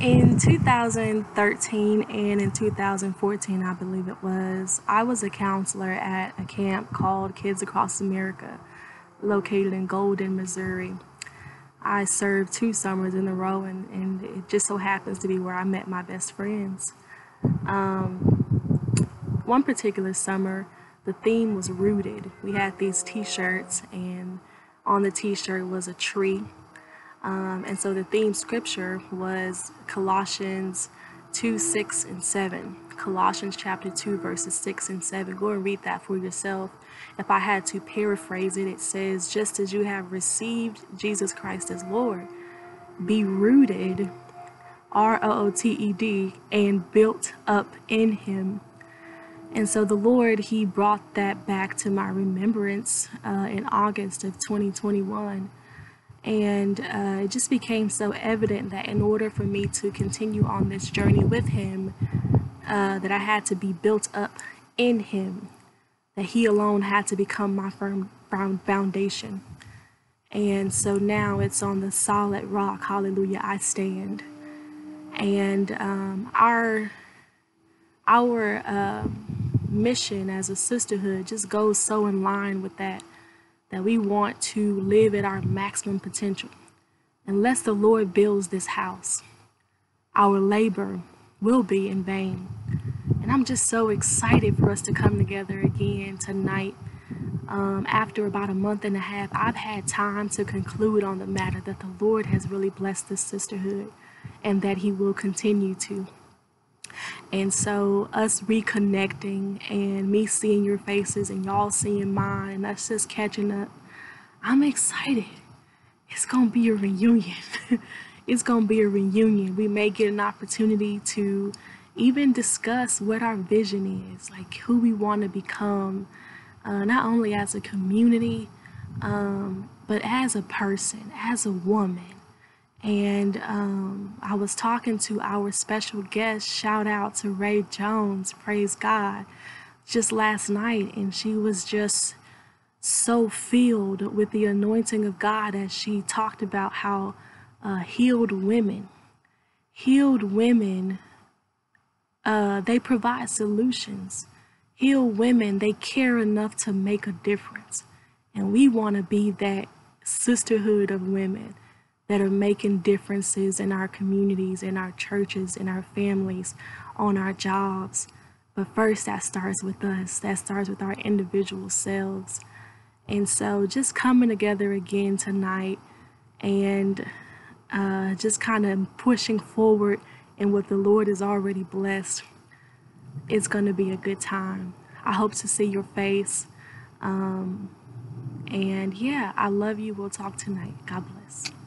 In 2013 and in 2014, I believe it was, I was a counselor at a camp called Kids Across America, located in Golden, Missouri. I served two summers in a row, and, and it just so happens to be where I met my best friends. Um, one particular summer, the theme was rooted. We had these t shirts, and on the t shirt was a tree um, and so the theme scripture was Colossians 2 6 and 7. Colossians chapter 2, verses 6 and 7. Go and read that for yourself. If I had to paraphrase it, it says, Just as you have received Jesus Christ as Lord, be rooted, R O O T E D, and built up in Him. And so the Lord, He brought that back to my remembrance uh, in August of 2021 and uh, it just became so evident that in order for me to continue on this journey with Him, uh, that I had to be built up in Him, that He alone had to become my firm foundation. And so now it's on the solid rock, hallelujah, I stand. And um, our our uh, mission as a sisterhood just goes so in line with that that we want to live at our maximum potential. Unless the Lord builds this house, our labor will be in vain. And I'm just so excited for us to come together again tonight. Um, after about a month and a half, I've had time to conclude on the matter that the Lord has really blessed this sisterhood and that He will continue to. And so, us reconnecting and me seeing your faces and y'all seeing mine, and us just catching up, I'm excited. It's going to be a reunion. it's going to be a reunion. We may get an opportunity to even discuss what our vision is, like who we want to become, uh, not only as a community, um, but as a person, as a woman and um, I was talking to our special guest, shout out to Ray Jones, praise God, just last night. And she was just so filled with the anointing of God as she talked about how uh, healed women, healed women, uh, they provide solutions. Healed women, they care enough to make a difference. And we want to be that sisterhood of women that are making differences in our communities, in our churches, in our families, on our jobs. But first, that starts with us, that starts with our individual selves. And so, just coming together again tonight and uh, just kind of pushing forward in what the Lord has already blessed, it's going to be a good time. I hope to see your face. Um, and yeah, I love you. We'll talk tonight. God bless.